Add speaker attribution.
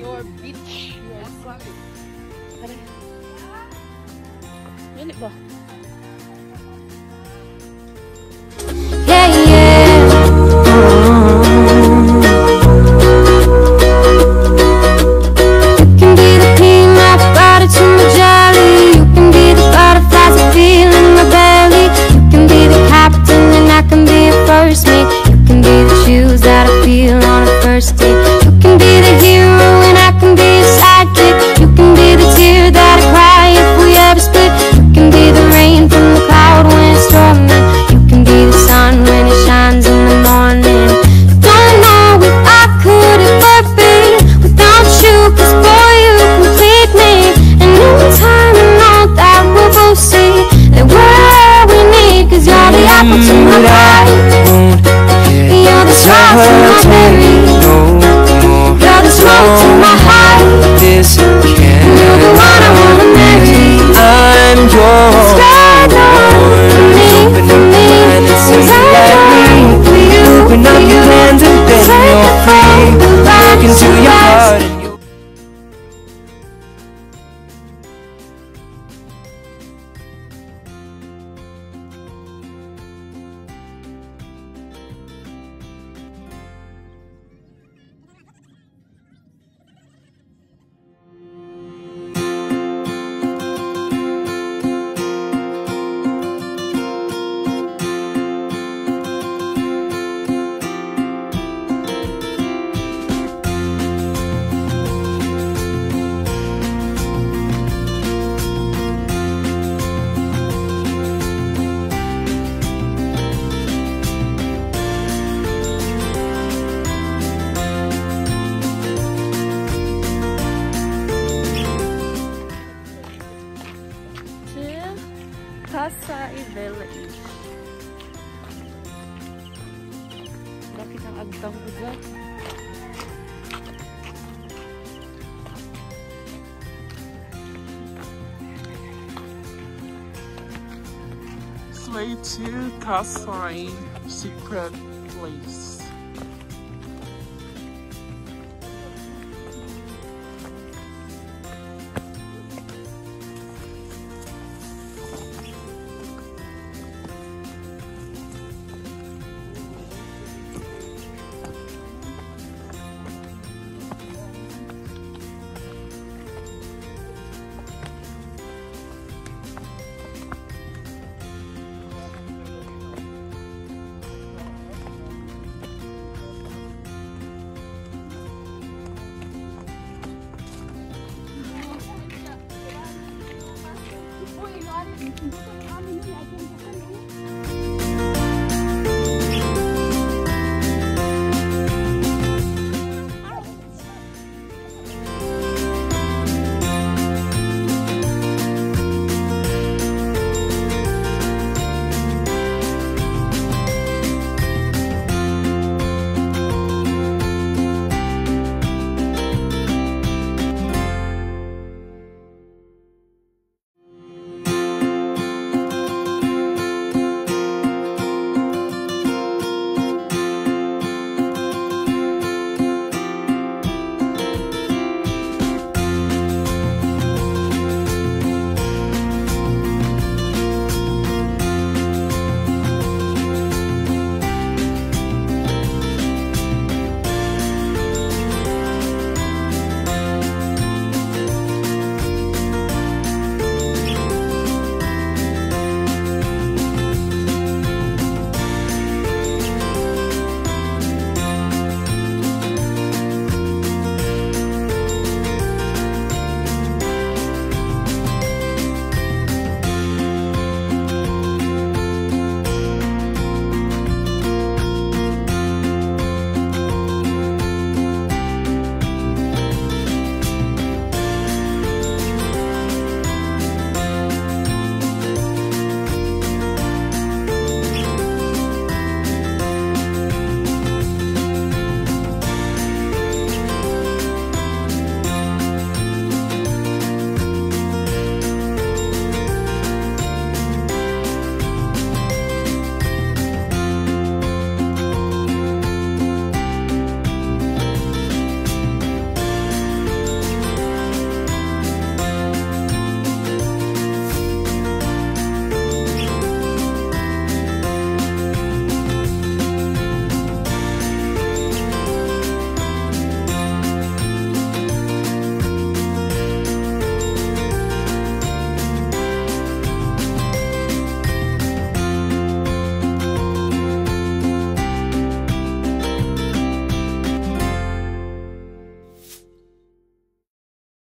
Speaker 1: You're bitch. You're sorry. Tara.
Speaker 2: will tarry no more. God is no.
Speaker 1: Casa e Bela Ico. Bakit ang agdang budak?
Speaker 3: Way to Kasai Secret Place.
Speaker 1: Mm-hmm.